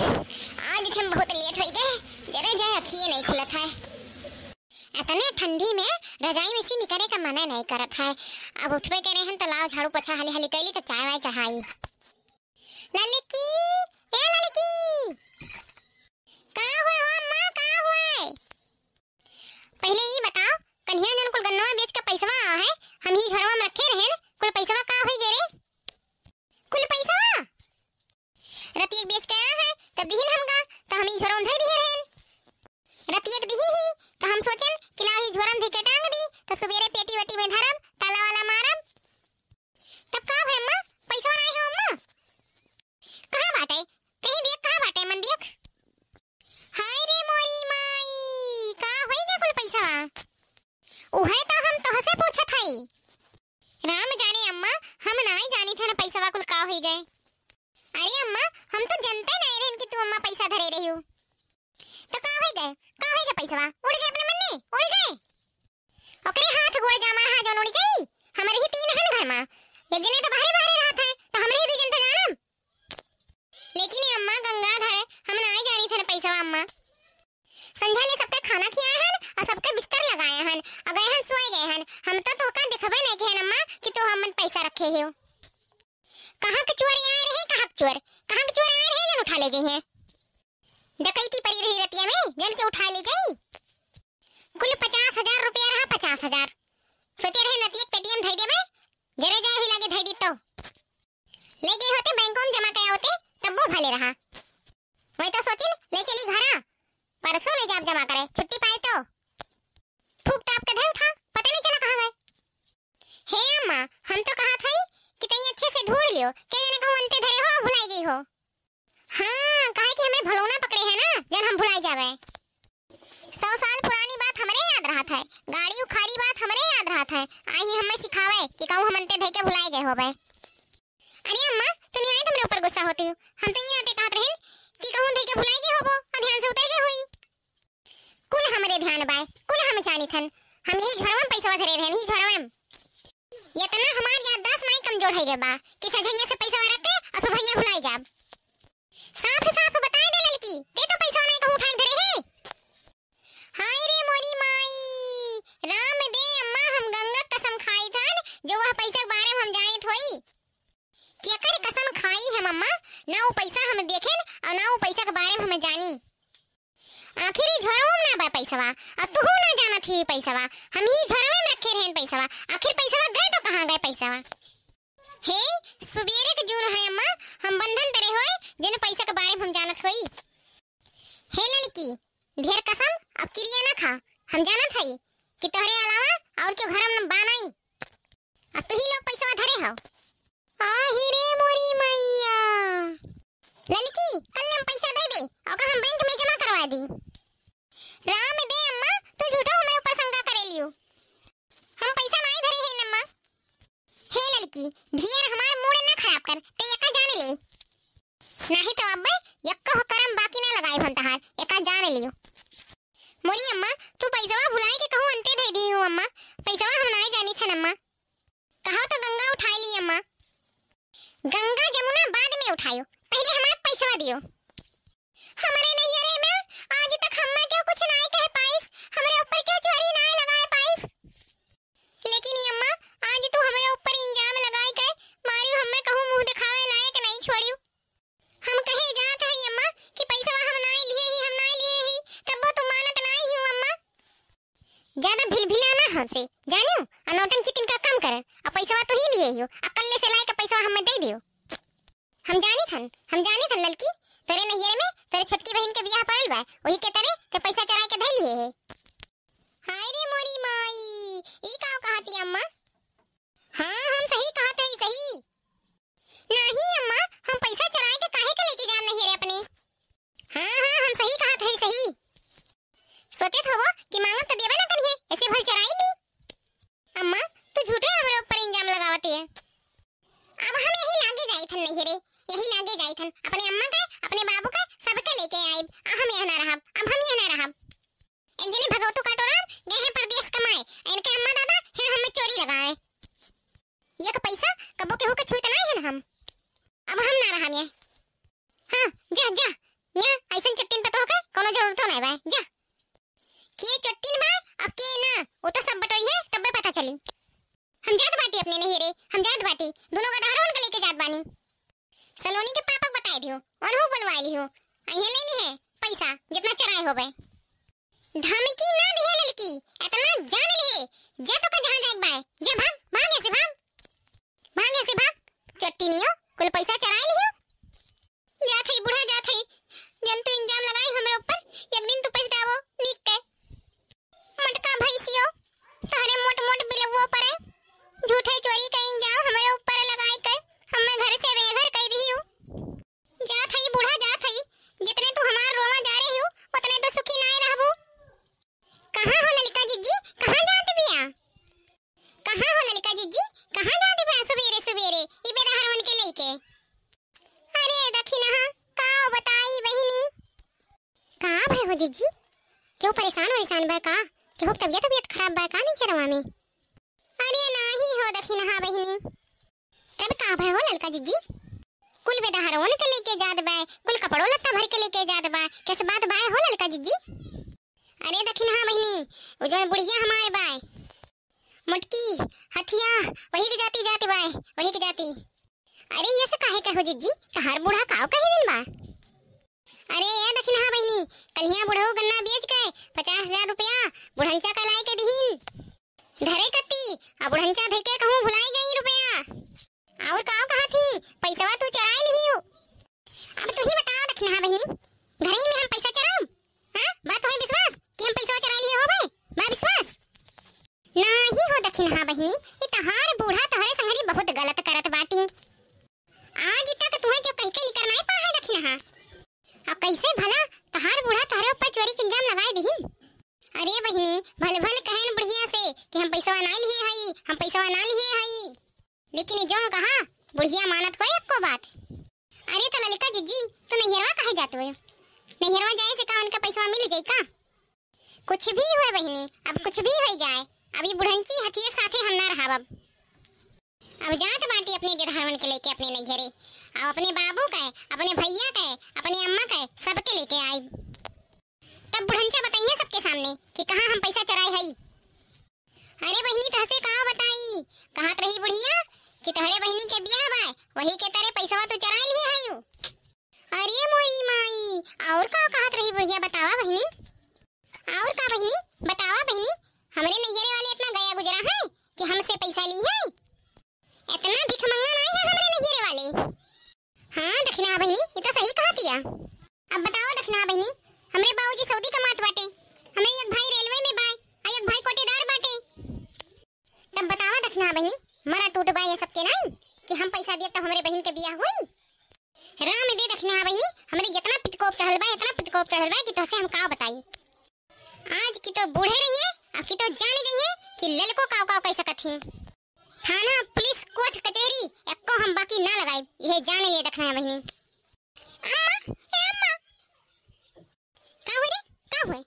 आज हम बहुत लेट हो गए जरा जाए अखिए नहीं खुलत है। इतने ठंडी में रजाई में से निकले का मना नहीं करत है। अब उठबे करे हैं तो लाओ झाड़ू पोछा हले हले कैली तो चाय वाय चढ़ाई। ललिकी, ए ललिकी का हुआ हो अम्मा का हुआ पहले ये बताओ कन्हैया जन कुल गन्नवा बेच के पैसवा आ है हम ही झड़वा में रखे रहे कुल पैसवा का होई गे रे कुल पैसवा रतिया बेच के आया है तब दिहिन हमका तो हम ही झड़वा में धई दिए रहन रतिया के दिहिन ही तो हम सोचन कि ला ही झोरम धई के टांग दी तो सुबेरे पेटी वेटी में धरब ताला वाला मारब तब का भई अम्मा पैसा नहीं है अम्मा कहाँ बाटे कहीं देख कहाँ बाटे मन देख हाय रे मोरी माई का होई गे कुल पैसा उहे तो हम तोहसे पूछत हई राम जाने अम्मा हम नहीं जानी थे ना पैसा कुल का होई गए अरे अम्मा हम तो जानते नहीं रहन कि तू अम्मा पैसा धरे रही हो। तो का होई गए? का होई गए पैसा? उड़ गए अपने मन उड़ गए? ओकरे हाथ गोड़ जामा हा जोन उड़ जाई। हमरे ही तीन हन घर में एक जने तो बाहरे बाहरे रहत है तो हमरे ही तो जानम। लेकिन अम्मा गंगाधर हम नहीं जानी थे ना पैसा, अम्मा। संध्या ले सबके खाना खियाए हन और सबके बिस्तर लगाए हन और गए हन सोए गए हन हम तो तोका दिखबे नहीं के हन अम्मा कि तू हमन पैसा रखे हो कहाँ के चोर आए रहे कहाँ के चोर कहाँ के चोर आए रहे जन उठा ले जाई हैं डकैती पड़ी रही रतिया में जन के उठा ले जाई कुल पचास हज़ार रुपया रहा पचास हज़ार सोचे रहे नतिया पेटीएम धई देबे जरे जाए ही लागे धई दी तो। ले गए होते बैंकों में जमा करे होते, तब वो भले रहा। वही तो सोचिन, ले चली घरा परसों ले जाब जमा करे, छुट्टी पाए तो। फूक ताप के धर उठा, पता नहीं चला कहाँ गए। हे अम्मा, हम तो कहा था कि कहीं अच्छे से ढूंढ लियो क्या जाने कहूँ अंते धरे हो भुलाई गई हो। हाँ कहे कि हमें भलौना पकड़े है ना जन हम भुलाई जावे सौ साल पुरानी बात हमरे याद रहा था गाड़ी उखाड़ी बात हमरे याद रहा था आई हमें सिखावे कि कहूँ हम अंते धई के भुलाई गए अरे अम्मा, तू आई तो मेरे ऊपर गुस्सा होती हो। हम तो ये नाते कहत रहन कि कहूँ धई के भुलाई गए होबो? और ध्यान से उतर गए होई। कुल हमरे ध्यान बाय। कुल हम जानी थन हम यही झड़वा में पैसा धरे रहन ही झड़वा में ये तना हमार याददाश्त नहीं कमज़ोर है गे बा कि सजैया से पैसा रख के और सुभैया भुलाई जाब। साफ़ साफ़ बताए दे लड़की ते तो पैसा नहीं कहूँ उठाए धरे है। हाय रे मोरी माई, राम दे अम्मा, हम गंगा कसम खाई थन, जो वह पैसे हम जाने थोई कि अकर कसम खाई है मम्मा। ना वो पैसा हम देखेन और ना वो पैसा के बारे में हमें जानी। आखिर ही झोरवा में ना बा पैसावा और तू ना जाना थी पैसावा हम ही झोरवा में रखे रहन पैसावा आखिर पैसावा गए तो कहाँ गए पैसावा हे, सुबेरे के जून है अम्मा। हम बंधन तरे होए जिन पैसा के बारे में हम जानत होई हे लड़की, ढेर कसम, अब क्रिया ना खा। हम जानत हई कि तोहरे अलावा और क्यों घर में बानाई अब तू ही लोग पैसा धरे हो। आही रे मोरी मैया। लड़की, कल हम पैसा दे दे, और हम बैंक में जमा करवा दी। राम दे, अम्मा, तू झूठा हमारे ऊपर शंका करे लियो हम पैसा नहीं धरे हैं, अम्मा। हे लड़की ढेर हमार मूड ना खराब कर, ते यका जाने ले। नहीं तो अब यक्का हो करम बाकी ना लगाए भन तहार, यका जाने लियो मोरी अम्मा, तू पैसावा भुलाए के कहूँ अंते दे दी हूँ, अम्मा। पैसावा हम नहीं जानी थन अम्मा। कहा तो गंगा उठाई ली अम्मा? गंगा जमुना बाद में उठायो। पहले हमारा पैसा दियो। ज़्यादा भिलभिला ना हमसे जानियो? अनौटन की तिनका कम कर। आ पैसा तो ही लिए हो अकल से लाए के पैसा हमें दे दियो। हम जानी थन, हम जानी थन लड़की। तेरे नैयर में तेरे छोटकी बहन के बियाह पड़ल बा। वही के तरे के पैसा चढ़ाई के धई लिए है। हाय रे मोरी माई। ई का कहती अम्मा? हाँ, हम सही कहत हई सही नहीं अम्मा हम पैसा चुरा के काहे के लेके जान नहीं रे अपने हाँ हाँ हम सही कहत हई सही सोचत हवो कि मांगब तो देबे ना करिए ऐसे भल चुराई नहीं अम्मा तू झूठे हमरे ऊपर इंजाम लगावती है अब हम यही लागे जाई थन नहीं रे यही लागे जाई थन अपने अम्मा का अपने बाबू का सबके लेके आइब आ हम यहाँ ना रहब अब हम यहाँ ना रहब एक जने भगवतु काटोराम गए हैं परदेश कमाए इनके अम्मा दादा हैं हमें चोरी लगाए ये का पैसा कबो के होके छुई नहीं है ना हम अब हम ना रहब ये हाँ जा जा न्या ऐसन चट्टीन पे तो होके कोनो ज़रूरत नहीं बा जा के चट्टीन बा अब के ना वो तो सब बटोई है, तब पता चली। हम जात बाटी अपने नहीं रे, हम जात बाटी, दोनों का धारण के लेके जात बानी। सलोनी के पापा को बताई दियो, और हो बुलवाई लियो। अइहे ले ली है पैसा, जितना चराए होबे। धमकी ना दिए लड़की, इतना जान ले। जा तो का जहाँ जाए बाय, जा भाग भाग ऐसे भाग। भाग ऐसे भाग चट्टीनियो कुल पैसा चराए लियो जा थई बूढ़ा जा थई जन तू इंजाम लगाई हमरे ऊपर एक दिन तू पछतावो नीक के मटका भैंसियो तहरे मोट मोट बिलवो पर झूठे चोरी का इंजाम हमरे ऊपर लगाई कर हमें घर से बेघर कर दी हूँ जा थई बूढ़ा जा थई जितने तू हमार रोवा जा रही हो उतने तो सुखी ना रहबू कहाँ हो ललिका जीजी कहाँ जात बिया कहाँ हो ललिका जीजी कहाँ जात बिया सवेरे सवेरे ई बेरा हरवन के लेके अरे दखिना का बताई बहिनी का भय हो जीजी क्यों परेशान परेशान बा का क्यों तबियत तबियत खराब बा का नहीं करवा में अरे नाही हो बहिनी? तब का भय हो ललका जीजी? कुल बेटा हरवन के लेके जात बा, कुल कपड़ो लत्ता भर के लेके जात बा, कैसे बात बा हो ललका जीजी? अरे दखिना बहिनी वो जो बुढ़िया हमारे बाय मुटकी, हथिया, वही के जाती जाती बाय वही के जाती। अरे ये से काहे कहो जीजी तहार बूढ़ा काव कहे दिन बा? अरे ये दखिन हा बहिनी कलिया बुढ़ऊ गन्ना बेच के पचास हज़ार रुपया बुढ़ंचा का लाई के दिहिन। धरे कत्ती। अब ढंचा धई के कहूँ भुलाई गई रुपया। और काव कहा थी? पैसावा तू चराय लिहियो अब तू ही बता रखना बहनी, घर में हम पैसा चराऊं हाँ? बात होई विश्वास? कि हम पैसा चरा लिए हो भाई मैं विश्वास? नाही हो दखिन हाँ बहनी ई तहार बूढ़ा तहरे संगरी बहुत गलत करत बाटी आज तक तुम्हें क्यों कहीं के निकलना है पाहे दखिन हा अब कैसे भला तहार बूढ़ा तहरे ऊपर चोरी के इंजाम लगाए दिहिन अरे बहिनी भल भल कहन बुढ़िया से कि हम पैसा ना लिए हई हम पैसा ना लिए हई लेकिन जो कहा, बुढ़िया मानत कोई आपको बात। अरे तो ललिका जीजी, तू नैहरवा काहे जात हो नैहरवा जाए से का उनका पैसा मिल जाई का? कुछ भी हुए बहिनी, अब कुछ भी हो जाए, अभी बुढ़ंची हथिये साथे हम ना रहा अब। अब जात बाटी अपने गिरहरवन के लेके, अपने नैहरे। और अपने बाबू का अपने भैया का अपने अम्मा का सबके लेके आई तब बुढ़ंचा बताइए सबके सामने कि कहाँ हम पैसा चराए हई। अरे बहनी, तहसे कहाँ बताई? कहाँ रही बुढ़िया? कि तहरे बहनी के बियाह बाय वही के तरह पैसा तो चरा लिए हई अरे मोरी माई, और का कहत रही बुढ़िया बतावा बहनी? और का बहनी? बतावा बहनी हमरे नैयरे वाले इतना गया गुजरा है कि हमसे पैसा ली है इतना भिख मंगा नहीं है हमरे नैयरे वाले हाँ दक्षिणा बहनी ये तो सही कहा दिया अब बताओ दक्षिणा बहनी हमरे बाबूजी सऊदी कमात बाटे हमरे एक भाई रेलवे में बाय और एक भाई कोटेदार बाटे तब बतावा दक्षिणा बहनी मरा टूट बा ये सबके नहीं कि तब हमरे बहन के बियाह हुई। राम दे दक्षिणा बहनी, हमरे जितना पितकोप चढ़ल बा इतना पितकोप चढ़ल बा कि तोसे हम का बताई। आज की तो बूढ़े रही है, अब की तो जाने गई है कि ललको काव काव कह सकत ही। थाना, पुलिस, कोर्ट, कचहरी एको हम बाकी ना लगाई यह जान लिए रखना है बहनी। अम्मा, ए अम्मा। का हुई रे का हुई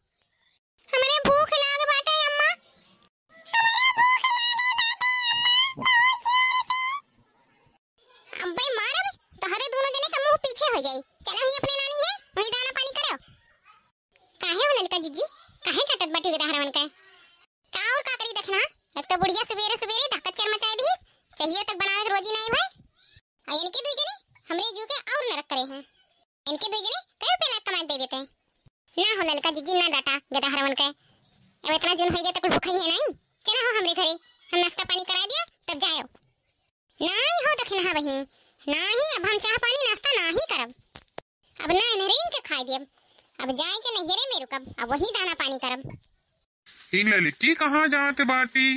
अब इतना जुन हो गया तो कुछ भूखा ही है नहीं। चला हो हमरे घरे। हम नाश्ता पानी करा दिया तब जाओ। नहीं हो दखिन हा बहिनी नहीं अब हम चाह पानी नाश्ता ना ही करब। अब ना नहरीन के खाई दियब। अब जाए के नहरे में रुकब अब वही दाना पानी करब। ई ललिती कहाँ जात बाटी?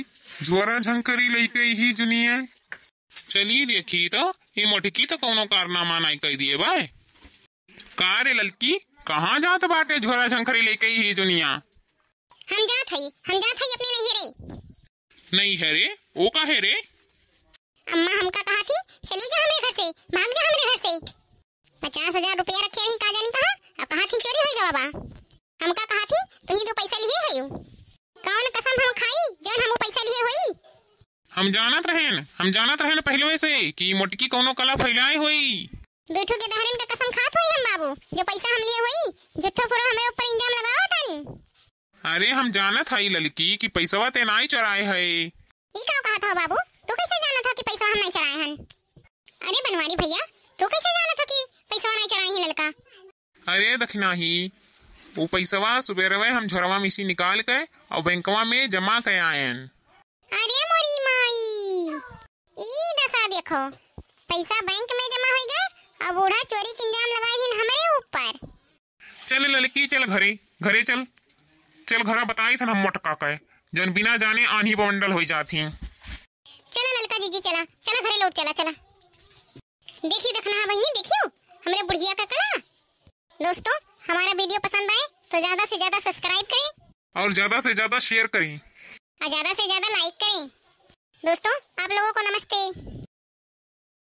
झोरा झंकरी लइके ही जुनिया। चली देखी तो ई मोटकी तो कोनो कारनामा नहीं कह दिए बाय? का रे ललकी कहाँ जात बाटे झोरा झंकरी लेके ही जुनिया? हम जात हई हम जात हई अपने नहरे नहीं है रे ओ का है रे? अम्मा हमका कहा थी चली जा हमरे घर से भाग जा हमरे घर से। पचास हज़ार रुपया रखे रही का जानी कहा अब कहा थी चोरी होई गवा बा। हमका कहा थी तुम ही तो पैसा लिए हयो कौन कसम हम खाई जौन हम पैसा लिए होई? हम जानत रहेन हम जानत रहेन पहले से कि मोटकी कोनो कला फैलाए होई। बेठू के दहरन का कसम खात होई हम बाबू जो पैसा हम लिए होई झूठो फुरो हमारे ऊपर इंजाम लगावा तानी अरे हम जानत हई लड़की कि पैसवा ते नाई चढ़ाए है ई का कहा था बाबू? तू कैसे जाना था कि पैसा हम नहीं चढ़ाए हन? अरे बनवारी भैया तू कैसे जाना था कि पैसा नहीं चढ़ाए हैं लड़का अरे दखना ही वो पैसवा सुबेरवे हम झोरवा में से निकाल के और बैंकवा में जमा के आयन। अरे मोरी माई! ई दशा देखो पैसा बैंक में जमा हो गए और बूढ़ा चोरी के इंजाम लगाए दिन हमारे ऊपर। चल लड़की चल घरे घरे चल। चल घर बताई था हम मोटका के जन बिना जाने आंधी बवंडल हो जाती चला ललका जीजी चला। चला घरे लौट चला चला। देखिए देखना है बहनी देखियो। हमारे बुढ़िया का कला। दोस्तों हमारा वीडियो पसंद आए तो ज़्यादा से ज़्यादा सब्सक्राइब करें। और ज़्यादा से ज़्यादा शेयर करें। और ज़्यादा से ज़्यादा लाइक करें। दोस्तों आप लोगों को नमस्ते।